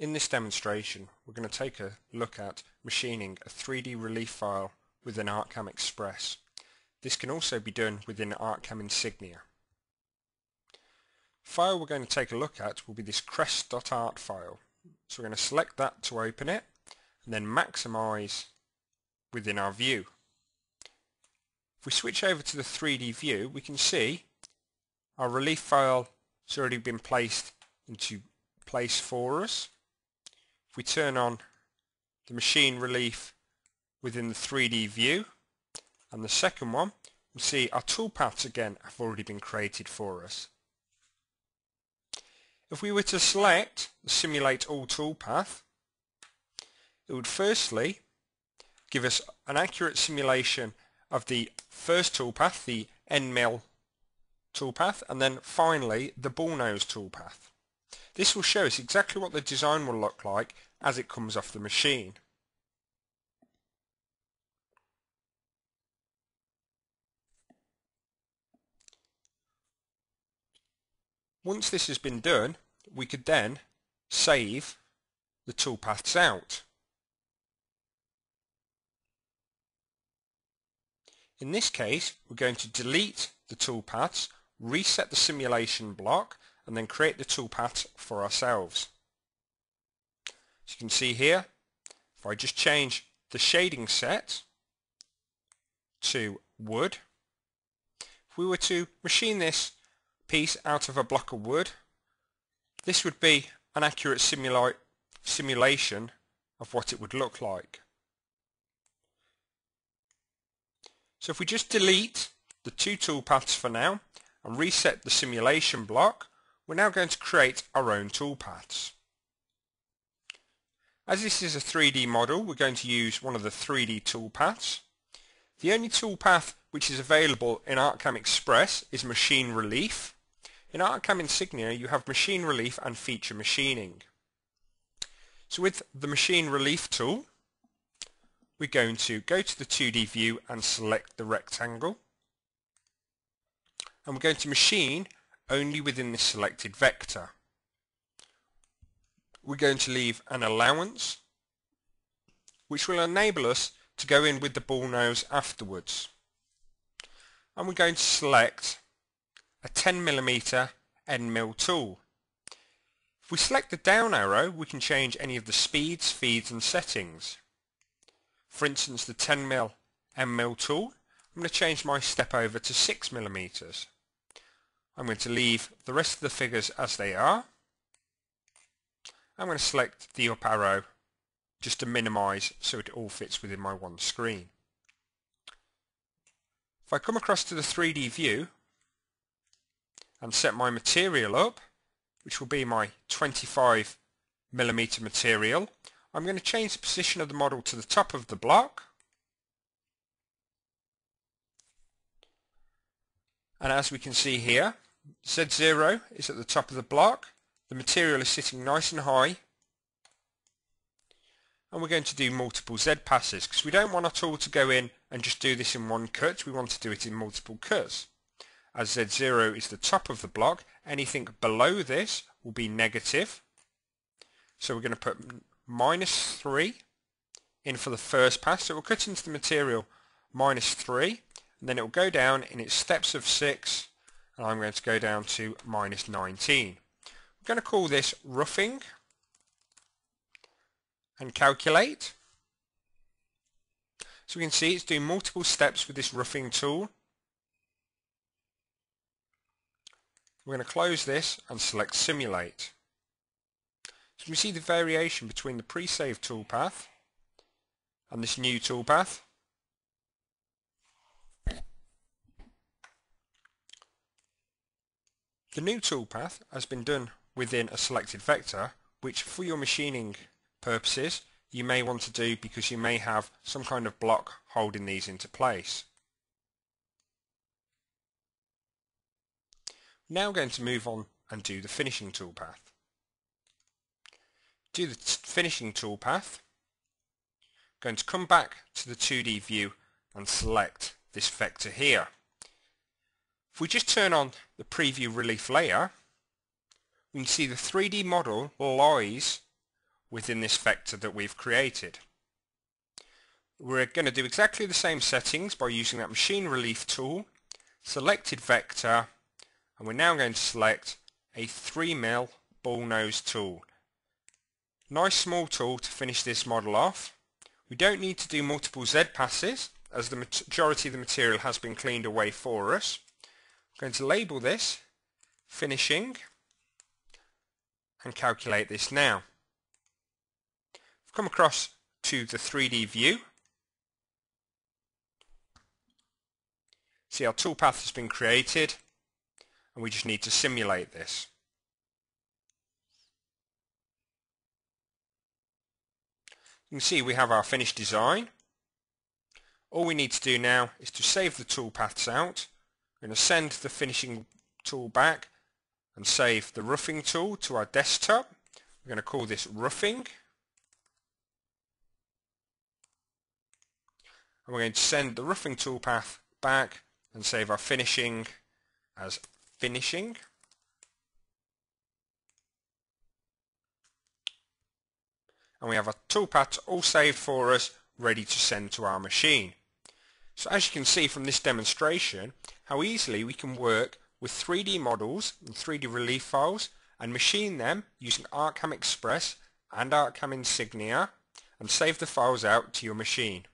In this demonstration we're going to take a look at machining a 3D relief file within ArtCam Express. This can also be done within ArtCam Insignia. The file we're going to take a look at will be this crest.art file. So we're going to select that to open it and then maximize within our view. If we switch over to the 3D view we can see our relief file has already been placed into place for us. If we turn on the machine relief within the 3D view and the second one we'll see our toolpaths again have already been created for us. If we were to select the simulate all toolpath it would firstly give us an accurate simulation of the first toolpath, the end mill toolpath, and then finally the ball nose toolpath. This will show us exactly what the design will look like as it comes off the machine. Once this has been done, we could then save the toolpaths out. In this case, we're going to delete the toolpaths, reset the simulation block, and then create the toolpath for ourselves. As you can see here, if I just change the shading set to wood, if we were to machine this piece out of a block of wood, this would be an accurate simula simulation of what it would look like. So if we just delete the two toolpaths for now and reset the simulation block, we're now going to create our own toolpaths. As this is a 3D model, we're going to use one of the 3D toolpaths. The only toolpath which is available in ArtCam Express is Machine Relief. In ArtCam Insignia you have Machine Relief and Feature Machining. So with the Machine Relief tool, we're going to go to the 2D view and select the rectangle. And we're going to machine only within the selected vector. We're going to leave an allowance which will enable us to go in with the ball nose afterwards. And we're going to select a 10mm end mill tool. If we select the down arrow we can change any of the speeds, feeds and settings. For instance the 10mm end mill tool I'm going to change my step over to 6mm. I'm going to leave the rest of the figures as they are. I'm going to select the up arrow just to minimize so it all fits within my one screen. If I come across to the 3D view and set my material up, which will be my 25 millimeter material, I'm going to change the position of the model to the top of the block and as we can see here Z0 is at the top of the block. The material is sitting nice and high. And we're going to do multiple Z passes because we don't want our tool to go in and just do this in one cut. We want to do it in multiple cuts. As Z0 is the top of the block, anything below this will be negative. So we're going to put minus 3 in for the first pass. So it will cut into the material minus 3 and then it will go down in its steps of 6 and I'm going to go down to minus 19. I'm going to call this roughing and calculate. So we can see it's doing multiple steps with this roughing tool. We're going to close this and select simulate. So we see the variation between the pre-save toolpath and this new toolpath. The new toolpath has been done within a selected vector which for your machining purposes you may want to do because you may have some kind of block holding these into place. Now going to move on and do the finishing toolpath. Do the finishing toolpath. Going to come back to the 2D view and select this vector here. If we just turn on the preview relief layer, we can see the 3D model lies within this vector that we've created. We're going to do exactly the same settings by using that machine relief tool, selected vector, and we're now going to select a 3mm ball nose tool. Nice small tool to finish this model off. We don't need to do multiple Z passes as the majority of the material has been cleaned away for us. I'm going to label this finishing and calculate this now. I've come across to the 3D view. See our toolpath has been created and we just need to simulate this. You can see we have our finished design. All we need to do now is to save the toolpaths out. We're going to send the finishing tool back and save the roughing tool to our desktop. We're going to call this roughing. And we're going to send the roughing toolpath back and save our finishing as finishing. and we have our toolpath all saved for us ready to send to our machine. So as you can see from this demonstration how easily we can work with 3D models and 3D relief files and machine them using ArtCam Express and ArtCam Insignia and save the files out to your machine.